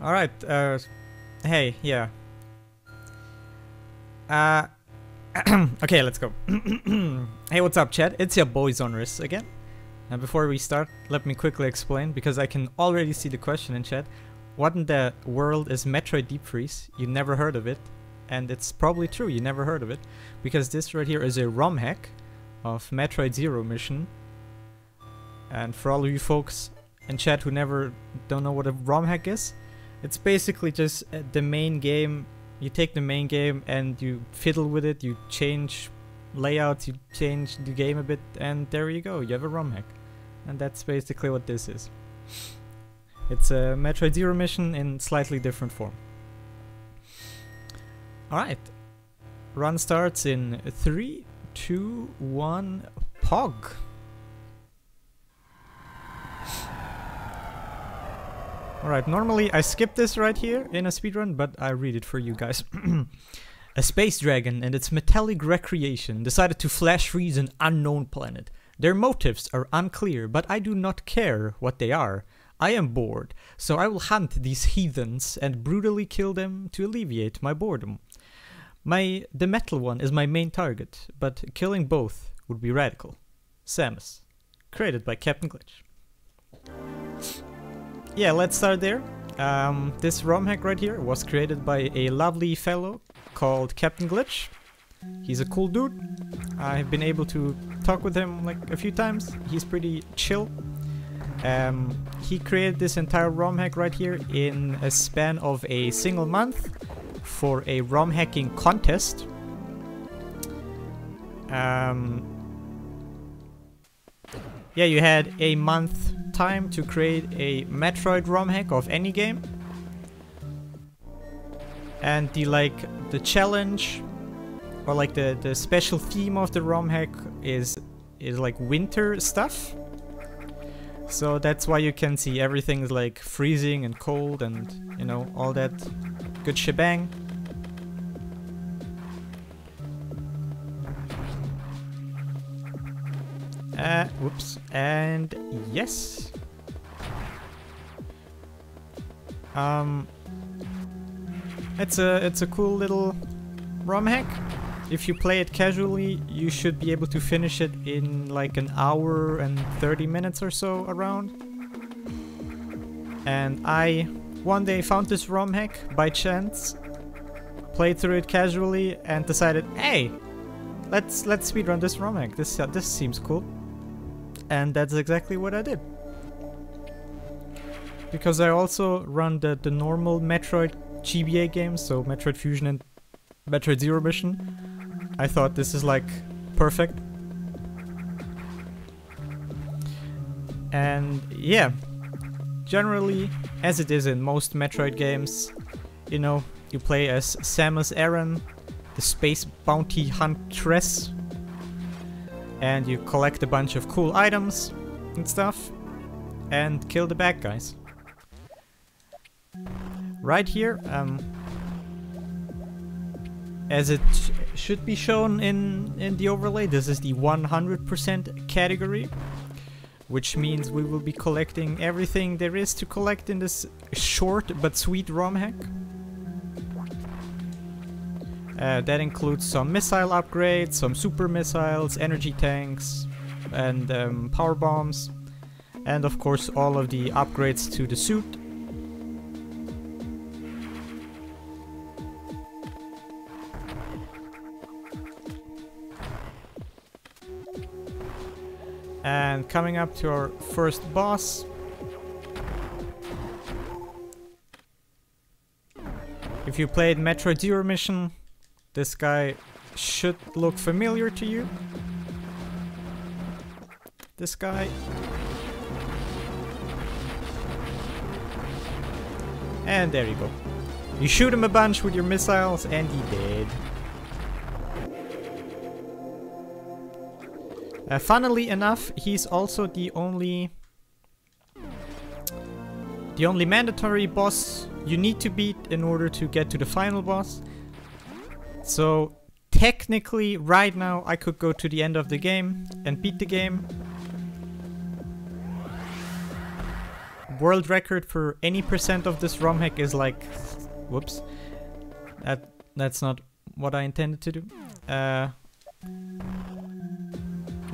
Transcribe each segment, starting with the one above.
Alright, uh, hey, yeah. Uh, okay, let's go. hey, what's up, chat? It's your boy Xoneris again. And before we start, let me quickly explain, because I can already see the question in chat. What in the world is Metroid Deep Freeze? You never heard of it. And it's probably true, you never heard of it. Because this right here is a ROM hack of Metroid Zero Mission. And for all of you folks in chat who never don't know what a ROM hack is, it's basically just uh, the main game. You take the main game and you fiddle with it, you change layouts, you change the game a bit, and there you go, you have a ROM hack. And that's basically what this is. It's a Metroid Zero mission in slightly different form. Alright. Run starts in 3, 2, 1, POG. Alright, normally I skip this right here in a speedrun, but I read it for you guys. a space dragon and its metallic recreation decided to flash freeze an unknown planet. Their motives are unclear, but I do not care what they are. I am bored, so I will hunt these heathens and brutally kill them to alleviate my boredom. My the metal one is my main target, but killing both would be radical. Samus, created by Captain Glitch. Yeah, let's start there. Um, this ROM hack right here was created by a lovely fellow called Captain Glitch. He's a cool dude. I've been able to talk with him like a few times. He's pretty chill. Um, he created this entire ROM hack right here in a span of a single month for a ROM hacking contest. Um, yeah, you had a month time to create a Metroid ROM hack of any game. And the like the challenge or like the the special theme of the ROM hack is is like winter stuff. So that's why you can see everything's like freezing and cold and you know all that good shebang. Uh, whoops. And yes. Um, it's a it's a cool little ROM hack. If you play it casually, you should be able to finish it in like an hour and 30 minutes or so around. And I one day found this ROM hack by chance, played through it casually, and decided, hey, let's let's speedrun this ROM hack. This uh, this seems cool and that's exactly what I did. Because I also run the, the normal Metroid GBA games, so Metroid Fusion and Metroid Zero Mission, I thought this is like perfect. And yeah, generally, as it is in most Metroid games, you know, you play as Samus Aran, the space bounty huntress and you collect a bunch of cool items and stuff and kill the bad guys. Right here, um, as it should be shown in, in the overlay, this is the 100% category, which means we will be collecting everything there is to collect in this short but sweet ROM hack. Uh, that includes some missile upgrades, some super missiles, energy tanks, and um, power bombs, and of course all of the upgrades to the suit. And coming up to our first boss. If you played Metroid Zero Mission, this guy should look familiar to you. This guy. And there you go. You shoot him a bunch with your missiles and he dead. Uh, funnily enough, he's also the only the only mandatory boss you need to beat in order to get to the final boss. So technically right now I could go to the end of the game and beat the game. world record for any percent of this ROM hack is like, whoops, that that's not what I intended to do. Uh,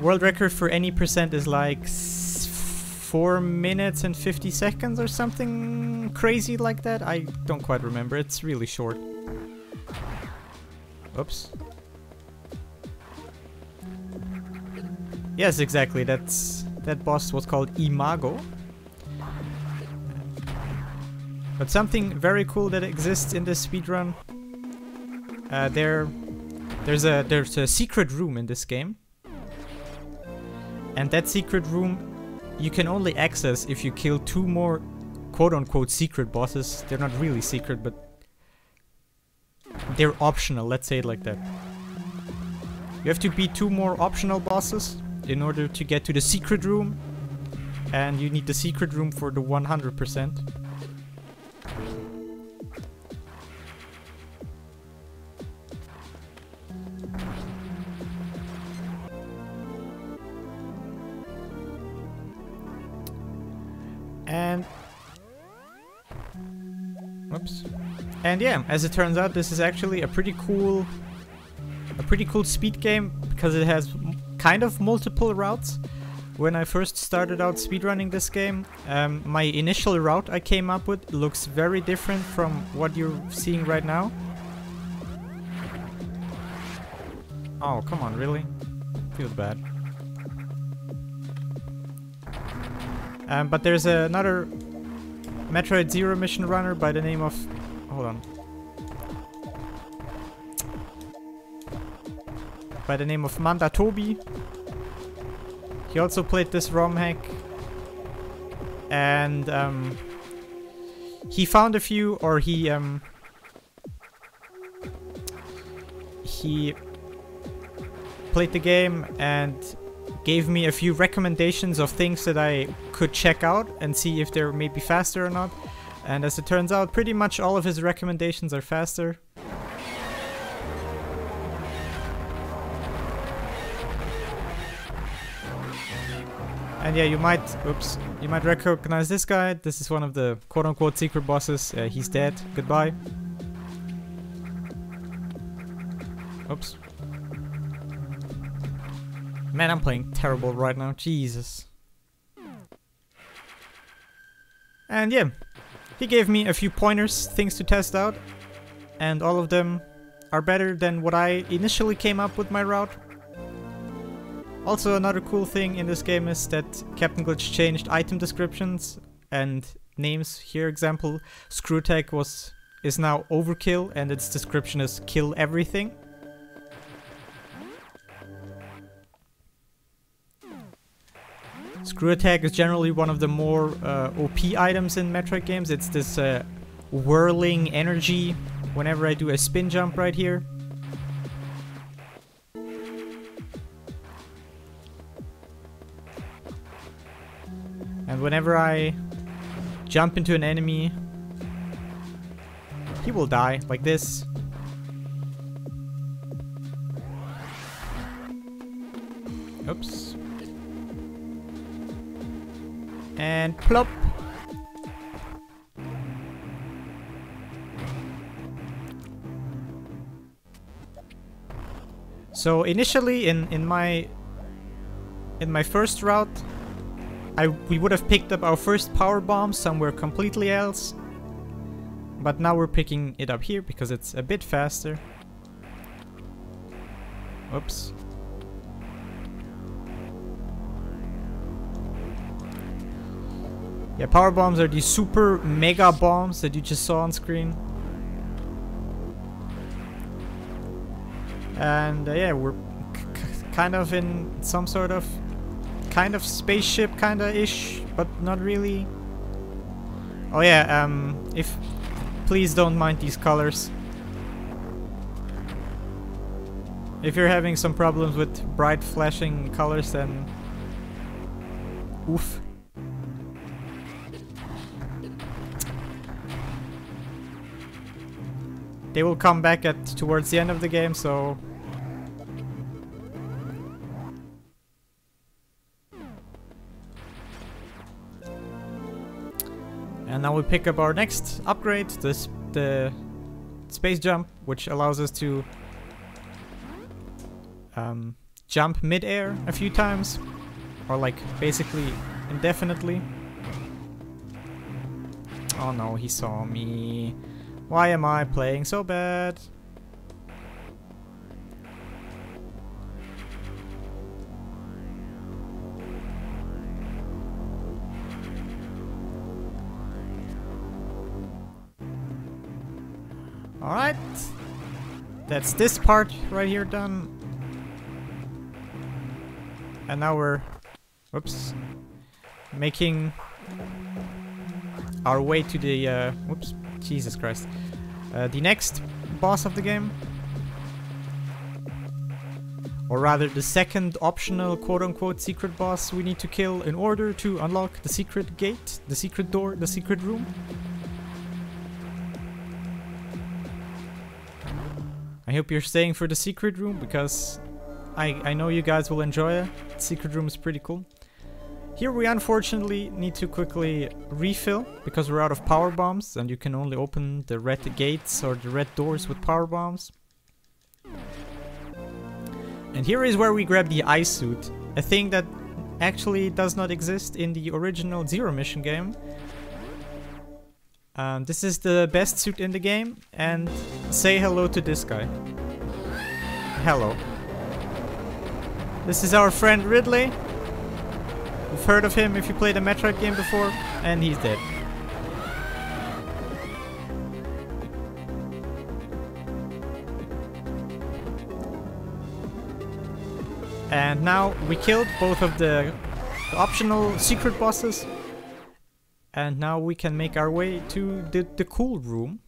world record for any percent is like four minutes and 50 seconds or something crazy like that. I don't quite remember. It's really short. Oops. Yes, exactly. That's that boss was called Imago. But something very cool that exists in this speedrun. Uh, there, there's a there's a secret room in this game, and that secret room you can only access if you kill two more quote-unquote secret bosses. They're not really secret, but they're optional. Let's say it like that. You have to beat two more optional bosses in order to get to the secret room, and you need the secret room for the 100%. Yeah, as it turns out, this is actually a pretty cool... A pretty cool speed game, because it has kind of multiple routes. When I first started out speedrunning this game, um, my initial route I came up with looks very different from what you're seeing right now. Oh, come on, really? Feels bad. Um, but there's another Metroid Zero mission runner by the name of... Hold on. By the name of Manda Tobi. He also played this ROM hack. And um, he found a few, or he... Um, he played the game and gave me a few recommendations of things that I could check out and see if they're maybe faster or not. And as it turns out, pretty much all of his recommendations are faster. And yeah, you might, oops, you might recognize this guy. This is one of the quote-unquote secret bosses. Uh, he's dead. Goodbye. Oops. Man, I'm playing terrible right now. Jesus. And yeah, he gave me a few pointers, things to test out. And all of them are better than what I initially came up with my route. Also, another cool thing in this game is that Captain Glitch changed item descriptions and names. Here, example, Screw Attack was is now Overkill and its description is Kill Everything. Screw Attack is generally one of the more uh, OP items in Metroid games. It's this uh, whirling energy whenever I do a spin jump right here. And whenever I jump into an enemy, he will die, like this. Oops. And plop. So initially in, in my in my first route I we would have picked up our first power bomb somewhere completely else. But now we're picking it up here because it's a bit faster. Oops. Yeah, power bombs are these super mega bombs that you just saw on screen. And uh, yeah, we're kind of in some sort of kind of spaceship kinda ish, but not really. Oh yeah, um if please don't mind these colors. If you're having some problems with bright flashing colors then oof. They will come back at towards the end of the game, so now we pick up our next upgrade, this the space jump, which allows us to um, jump mid-air a few times, or like basically indefinitely. Oh no, he saw me. Why am I playing so bad? Alright. That's this part right here done. And now we're... Whoops. Making our way to the... Uh, whoops. Jesus Christ. Uh, the next boss of the game. Or rather, the second optional quote-unquote secret boss we need to kill in order to unlock the secret gate, the secret door, the secret room. I hope you're staying for the secret room because I, I know you guys will enjoy it. The secret room is pretty cool. Here we unfortunately need to quickly refill because we're out of power bombs and you can only open the red gates or the red doors with power bombs. And here is where we grab the ice suit, a thing that actually does not exist in the original Zero Mission game. Um, this is the best suit in the game and say hello to this guy. Hello. This is our friend Ridley. You've heard of him if you played a Metroid game before, and he's dead. And now we killed both of the optional secret bosses. And now we can make our way to the, the cool room.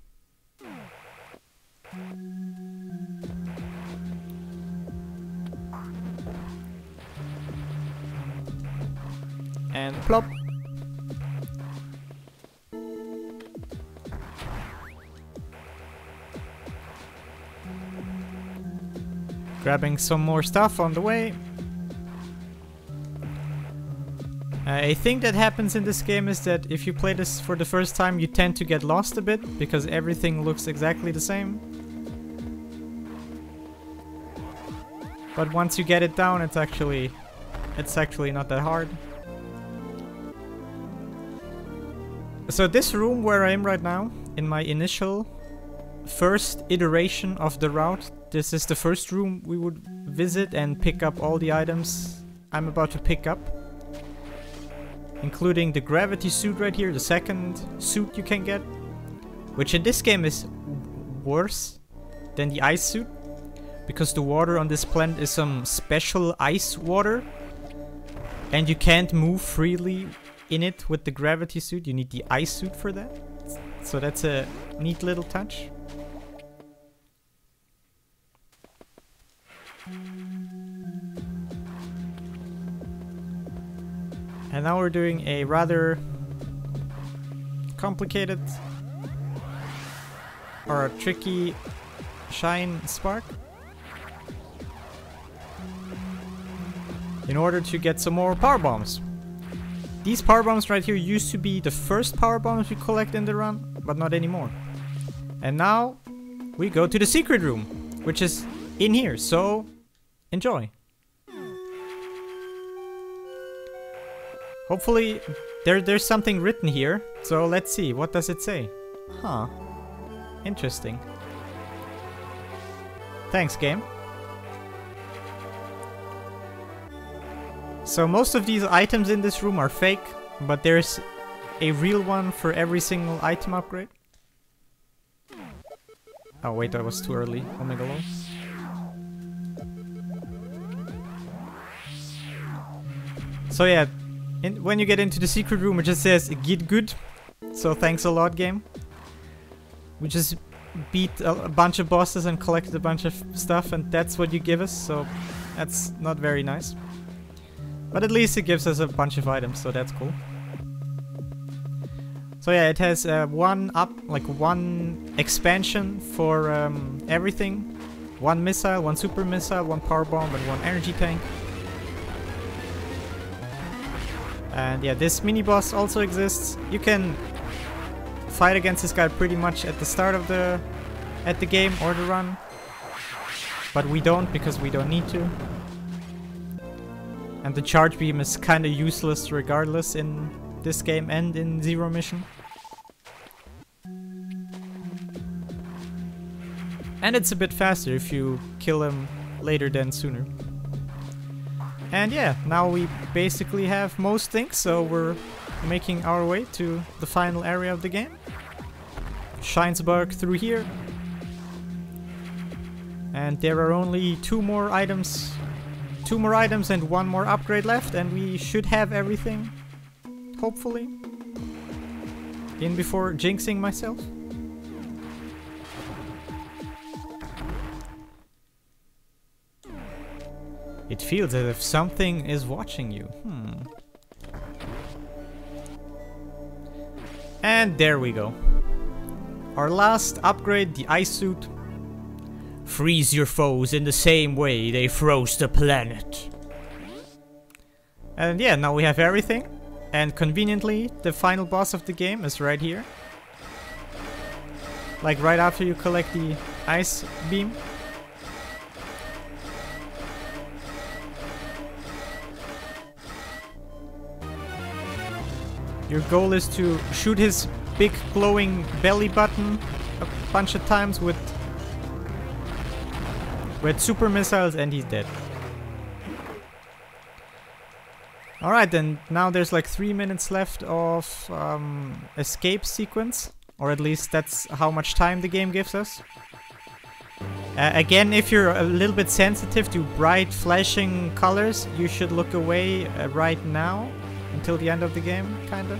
Grabbing some more stuff on the way. Uh, a thing that happens in this game is that if you play this for the first time you tend to get lost a bit because everything looks exactly the same. But once you get it down it's actually it's actually not that hard. So this room where I am right now, in my initial first iteration of the route, this is the first room we would visit and pick up all the items I'm about to pick up. Including the gravity suit right here, the second suit you can get. Which in this game is worse than the ice suit. Because the water on this planet is some special ice water. And you can't move freely in it with the gravity suit. You need the ice suit for that. So that's a neat little touch. And now we're doing a rather complicated or a tricky shine spark. In order to get some more power bombs. These power bombs right here used to be the first power bombs we collect in the run, but not anymore. And now we go to the secret room, which is in here, so enjoy. Hopefully there, there's something written here, so let's see, what does it say? Huh, interesting. Thanks game. So most of these items in this room are fake, but there's a real one for every single item upgrade. Oh wait, that was too early. Omega low. So yeah, in, when you get into the secret room it just says get good. So thanks a lot game. We just beat a, a bunch of bosses and collected a bunch of stuff and that's what you give us, so that's not very nice. But at least it gives us a bunch of items, so that's cool. So yeah, it has uh, one up, like one expansion for um, everything. One missile, one super missile, one power bomb, and one energy tank. And yeah, this mini boss also exists. You can fight against this guy pretty much at the start of the at the game or the run. But we don't because we don't need to. And the charge beam is kinda useless regardless in this game and in Zero Mission. And it's a bit faster if you kill him later than sooner. And yeah, now we basically have most things, so we're making our way to the final area of the game. Shine spark through here. And there are only two more items, two more items and one more upgrade left, and we should have everything, hopefully, in before jinxing myself. It feels as if something is watching you. Hmm. And there we go. Our last upgrade, the ice suit. Freeze your foes in the same way they froze the planet. And yeah, now we have everything. And conveniently, the final boss of the game is right here. Like right after you collect the ice beam. Your goal is to shoot his big glowing belly button a bunch of times with with super missiles and he's dead. Alright then, now there's like 3 minutes left of um, escape sequence. Or at least that's how much time the game gives us. Uh, again, if you're a little bit sensitive to bright flashing colors, you should look away uh, right now until the end of the game, kinda.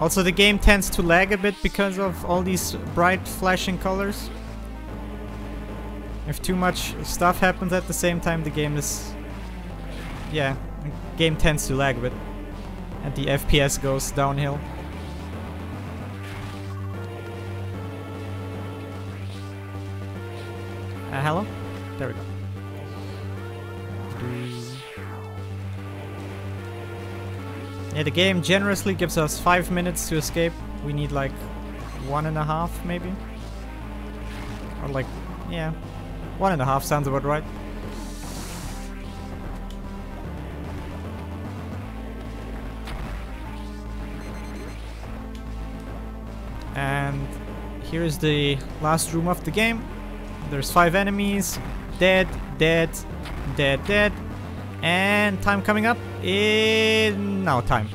Also, the game tends to lag a bit because of all these bright flashing colors. If too much stuff happens at the same time, the game is... Yeah, the game tends to lag a bit. And the FPS goes downhill. Uh, hello? There we go. Yeah, the game generously gives us five minutes to escape. We need like one and a half, maybe? Or like, yeah, one and a half sounds about right. Here is the last room of the game. There's five enemies. Dead, dead, dead, dead. And time coming up in now time.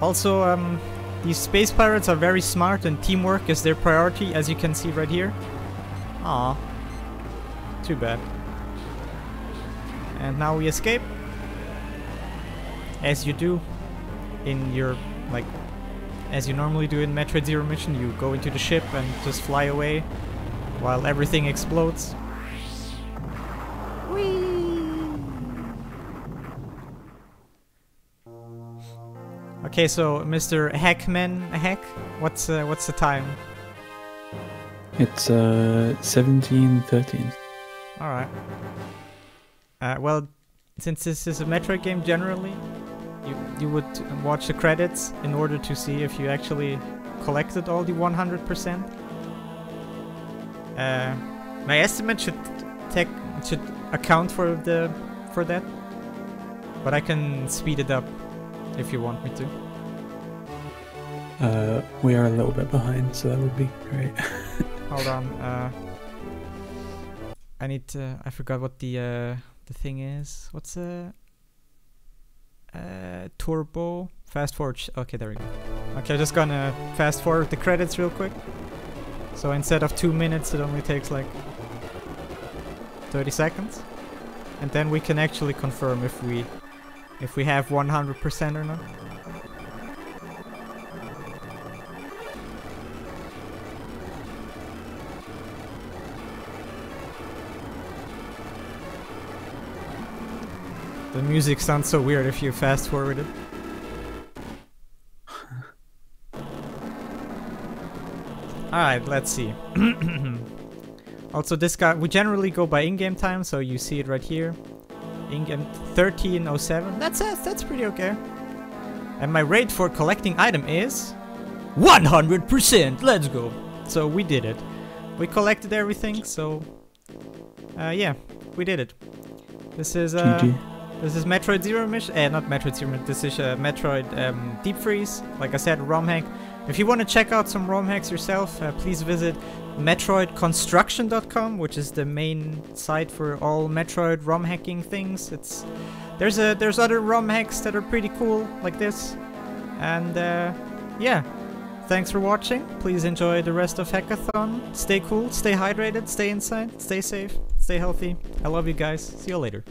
Also, um, these space pirates are very smart and teamwork is their priority, as you can see right here. Ah, Too bad. And now we escape. As you do in your, like, as you normally do in Metroid Zero Mission, you go into the ship and just fly away while everything explodes. Okay, so Mr. Heckman, Heck, what's uh, what's the time? It's uh 1713. All right. Uh, well, since this is a Metroid game, generally, you you would watch the credits in order to see if you actually collected all the 100%. Uh, my estimate should take should account for the for that, but I can speed it up if you want me to. Uh, we are a little bit behind, so that would be great. Hold on. Uh, I need to. I forgot what the uh, the thing is. What's a uh, uh, turbo fast forward? okay, there we go. Okay, I'm just gonna fast forward the credits real quick. So instead of two minutes, it only takes like 30 seconds, and then we can actually confirm if we if we have 100% or not. The music sounds so weird if you fast forward it. Alright, let's see. also, this guy, we generally go by in-game time, so you see it right here. In-game 1307. That's that's pretty okay. And my rate for collecting item is 100%. Let's go. So we did it. We collected everything, so uh, yeah, we did it. This is uh, GG. This is Metroid Zero mission. Eh, not Metroid Zero. Mission, This is uh, Metroid um, Deep Freeze. Like I said, ROM hack. If you want to check out some ROM hacks yourself, uh, please visit MetroidConstruction.com, which is the main site for all Metroid ROM hacking things. It's there's a there's other ROM hacks that are pretty cool like this, and uh, yeah. Thanks for watching. Please enjoy the rest of Hekathon. Stay cool, stay hydrated, stay inside, stay safe, stay healthy. I love you guys. See you later.